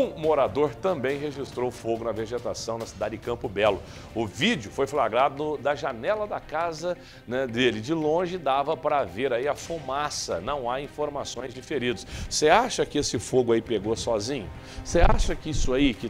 Um morador também registrou fogo na vegetação na cidade de Campo Belo. O vídeo foi flagrado da janela da casa né, dele. De longe dava para ver aí a fumaça. Não há informações de feridos. Você acha que esse fogo aí pegou sozinho? Você acha que isso aí que